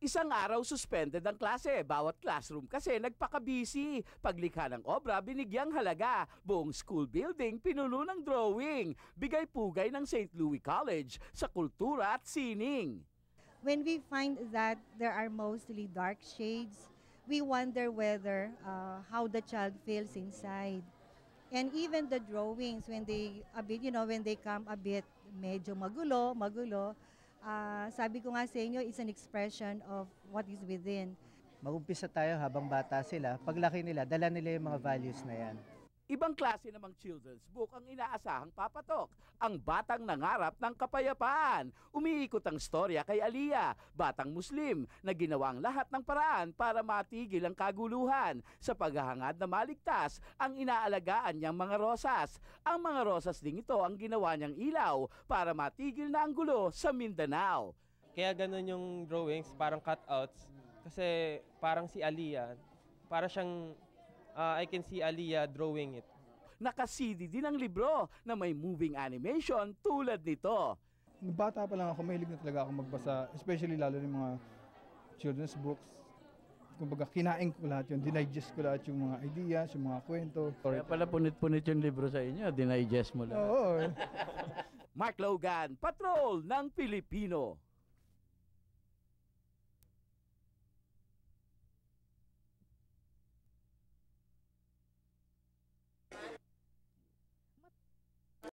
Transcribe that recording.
Isang araw suspended ang klase, bawat classroom kasi nagpaka-busy. Paglikha ng obra, binigyang halaga. Buong school building, pinuno ng drawing. Bigay-pugay ng St. Louis College sa kultura at sining. When we find that there are mostly dark shades, we wonder whether uh, how the child feels inside. And even the drawings, when they a bit, you know, when they come a bit medyo magulo, magulo, uh, sabi ko nga sa inyo, it's an expression of what is within. Mag-umpisa tayo habang bata sila. Paglaki nila, dala nila yung mga values na yan. Ibang klase namang children's book ang inaasahang papatok. Ang Batang Nangarap ng Kapayapaan. Umiikot ang storya kay Aliyah, batang Muslim, na ginawa ang lahat ng paraan para matigil ang kaguluhan sa paghahangad na maligtas ang inaalagaan niyang mga rosas. Ang mga rosas ding ito ang ginawa niyang ilaw para matigil na ang gulo sa Mindanao. Kaya ganun yung drawings, parang cutouts. Kasi parang si Aliyah, para siyang uh, I can see Aliyah drawing it. Naka-CD din ang libro na may moving animation tulad nito. Bata pa lang ako, mahilig na talaga ako magbasa, especially lalo ng mga children's books. Kumbaga, kinain ko lahat yun, dinigest ko lahat yung mga ideas, yung mga kwento. Kaya pala punit-punit yung libro sa inyo, dinigest mo lang. Oo. Mark Logan, Patrol ng Pilipino.